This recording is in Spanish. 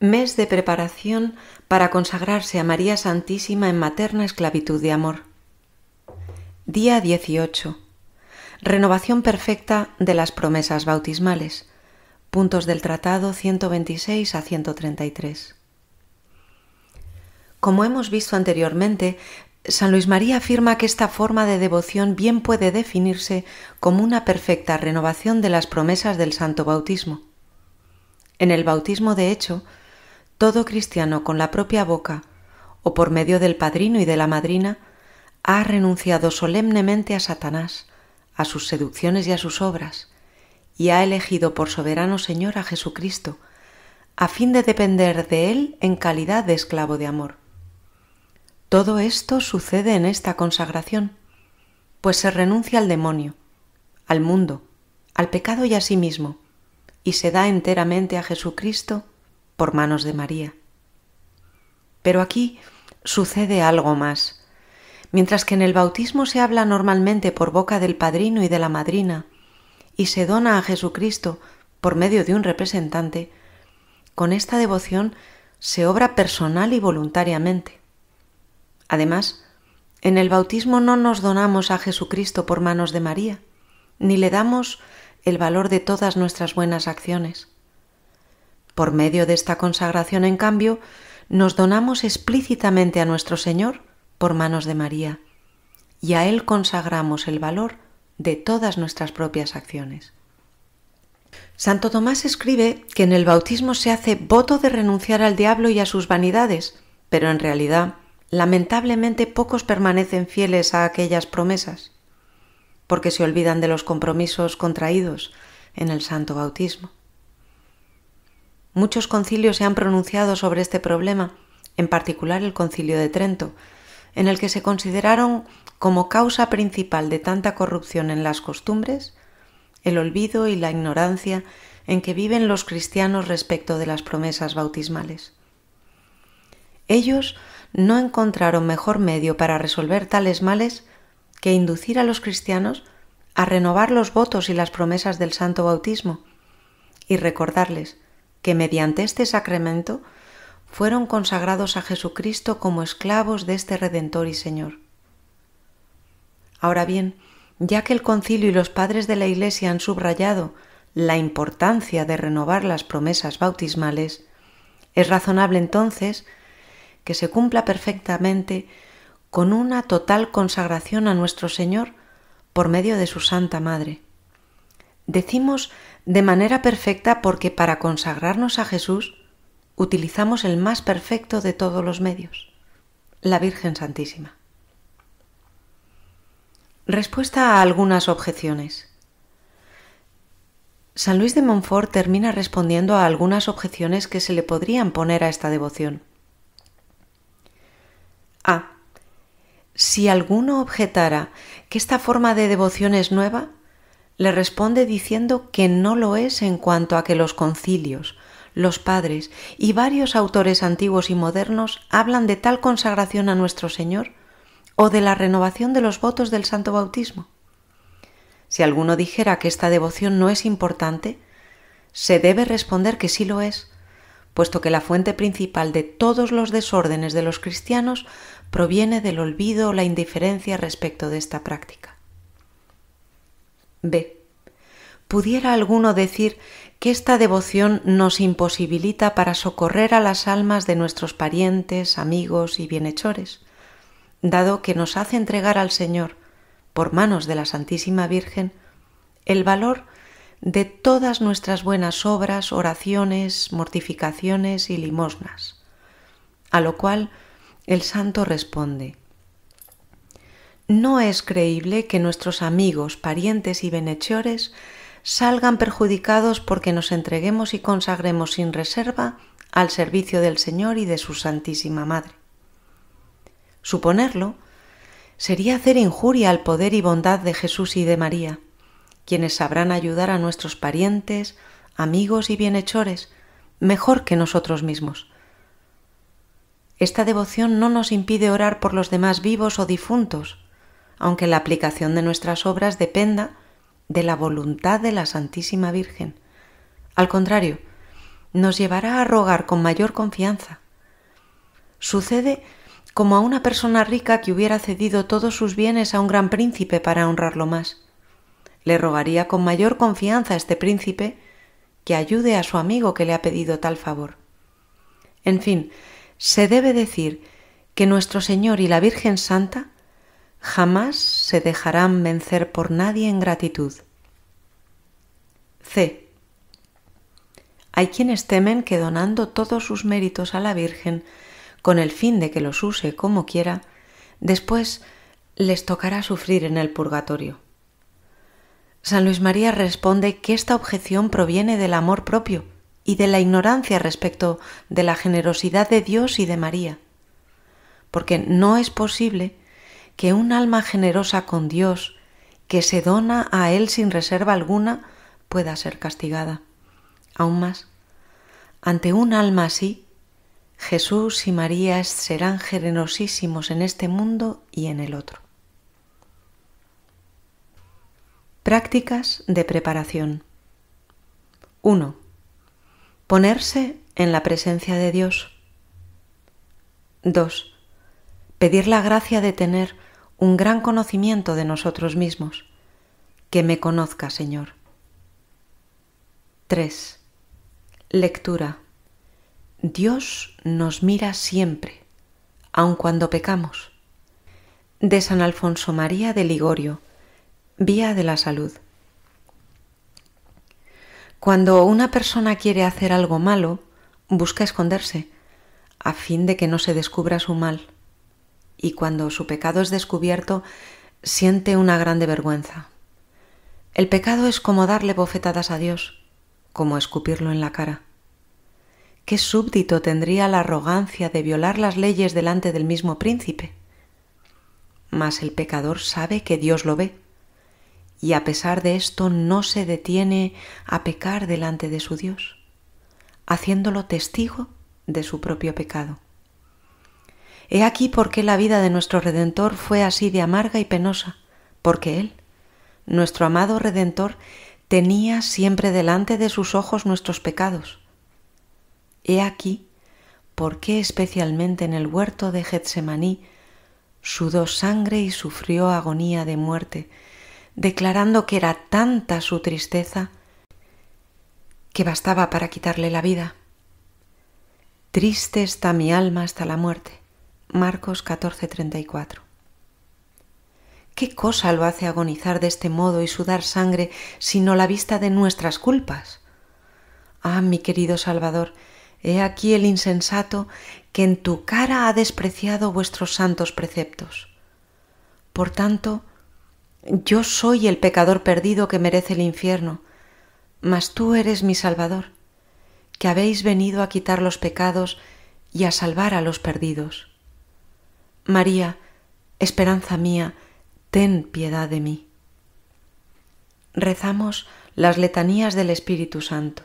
Mes de preparación para consagrarse a María Santísima en materna esclavitud de amor. Día 18. Renovación perfecta de las promesas bautismales. Puntos del Tratado 126 a 133. Como hemos visto anteriormente, San Luis María afirma que esta forma de devoción bien puede definirse como una perfecta renovación de las promesas del santo bautismo. En el bautismo, de hecho, todo cristiano con la propia boca o por medio del padrino y de la madrina ha renunciado solemnemente a Satanás, a sus seducciones y a sus obras, y ha elegido por soberano Señor a Jesucristo, a fin de depender de Él en calidad de esclavo de amor. Todo esto sucede en esta consagración, pues se renuncia al demonio, al mundo, al pecado y a sí mismo, y se da enteramente a Jesucristo por manos de María. Pero aquí sucede algo más. Mientras que en el bautismo se habla normalmente por boca del padrino y de la madrina, y se dona a Jesucristo por medio de un representante, con esta devoción se obra personal y voluntariamente. Además, en el bautismo no nos donamos a Jesucristo por manos de María, ni le damos el valor de todas nuestras buenas acciones. Por medio de esta consagración, en cambio, nos donamos explícitamente a nuestro Señor por manos de María, y a Él consagramos el valor de todas nuestras propias acciones. Santo Tomás escribe que en el bautismo se hace voto de renunciar al diablo y a sus vanidades, pero en realidad lamentablemente pocos permanecen fieles a aquellas promesas, porque se olvidan de los compromisos contraídos en el santo bautismo. Muchos concilios se han pronunciado sobre este problema, en particular el concilio de Trento, en el que se consideraron como causa principal de tanta corrupción en las costumbres el olvido y la ignorancia en que viven los cristianos respecto de las promesas bautismales. Ellos no encontraron mejor medio para resolver tales males que inducir a los cristianos a renovar los votos y las promesas del santo bautismo y recordarles que mediante este sacramento fueron consagrados a Jesucristo como esclavos de este Redentor y Señor. Ahora bien, ya que el concilio y los padres de la Iglesia han subrayado la importancia de renovar las promesas bautismales, es razonable entonces que se cumpla perfectamente con una total consagración a nuestro Señor por medio de su Santa Madre. Decimos de manera perfecta porque para consagrarnos a Jesús utilizamos el más perfecto de todos los medios, la Virgen Santísima. Respuesta a algunas objeciones. San Luis de Montfort termina respondiendo a algunas objeciones que se le podrían poner a esta devoción. A. Si alguno objetara que esta forma de devoción es nueva, le responde diciendo que no lo es en cuanto a que los concilios, los padres y varios autores antiguos y modernos hablan de tal consagración a nuestro Señor o de la renovación de los votos del santo bautismo. Si alguno dijera que esta devoción no es importante, se debe responder que sí lo es, puesto que la fuente principal de todos los desórdenes de los cristianos proviene del olvido o la indiferencia respecto de esta práctica. B. ¿Pudiera alguno decir que esta devoción nos imposibilita para socorrer a las almas de nuestros parientes, amigos y bienhechores, dado que nos hace entregar al Señor, por manos de la Santísima Virgen, el valor de todas nuestras buenas obras, oraciones, mortificaciones y limosnas. A lo cual el santo responde, No es creíble que nuestros amigos, parientes y benhechores salgan perjudicados porque nos entreguemos y consagremos sin reserva al servicio del Señor y de su Santísima Madre. Suponerlo sería hacer injuria al poder y bondad de Jesús y de María, quienes sabrán ayudar a nuestros parientes, amigos y bienhechores mejor que nosotros mismos. Esta devoción no nos impide orar por los demás vivos o difuntos, aunque la aplicación de nuestras obras dependa de la voluntad de la Santísima Virgen. Al contrario, nos llevará a rogar con mayor confianza. Sucede como a una persona rica que hubiera cedido todos sus bienes a un gran príncipe para honrarlo más. Le rogaría con mayor confianza a este príncipe que ayude a su amigo que le ha pedido tal favor. En fin, se debe decir que nuestro Señor y la Virgen Santa jamás se dejarán vencer por nadie en gratitud. C. Hay quienes temen que donando todos sus méritos a la Virgen, con el fin de que los use como quiera, después les tocará sufrir en el purgatorio. San Luis María responde que esta objeción proviene del amor propio y de la ignorancia respecto de la generosidad de Dios y de María, porque no es posible que un alma generosa con Dios, que se dona a Él sin reserva alguna, pueda ser castigada. Aún más, ante un alma así, Jesús y María serán generosísimos en este mundo y en el otro. Prácticas de preparación. 1. Ponerse en la presencia de Dios. 2. Pedir la gracia de tener un gran conocimiento de nosotros mismos. Que me conozca, Señor. 3. Lectura. Dios nos mira siempre, aun cuando pecamos. De San Alfonso María de Ligorio Vía de la salud. Cuando una persona quiere hacer algo malo, busca esconderse, a fin de que no se descubra su mal, y cuando su pecado es descubierto, siente una grande vergüenza. El pecado es como darle bofetadas a Dios, como escupirlo en la cara. ¿Qué súbdito tendría la arrogancia de violar las leyes delante del mismo príncipe? Mas el pecador sabe que Dios lo ve y a pesar de esto no se detiene a pecar delante de su Dios, haciéndolo testigo de su propio pecado. He aquí por qué la vida de nuestro Redentor fue así de amarga y penosa, porque Él, nuestro amado Redentor, tenía siempre delante de sus ojos nuestros pecados. He aquí por qué especialmente en el huerto de Getsemaní sudó sangre y sufrió agonía de muerte, declarando que era tanta su tristeza que bastaba para quitarle la vida. Triste está mi alma hasta la muerte. Marcos 14:34. ¿Qué cosa lo hace agonizar de este modo y sudar sangre sino la vista de nuestras culpas? Ah, mi querido Salvador, he aquí el insensato que en tu cara ha despreciado vuestros santos preceptos. Por tanto, yo soy el pecador perdido que merece el infierno, mas tú eres mi Salvador, que habéis venido a quitar los pecados y a salvar a los perdidos. María, esperanza mía, ten piedad de mí. Rezamos las letanías del Espíritu Santo.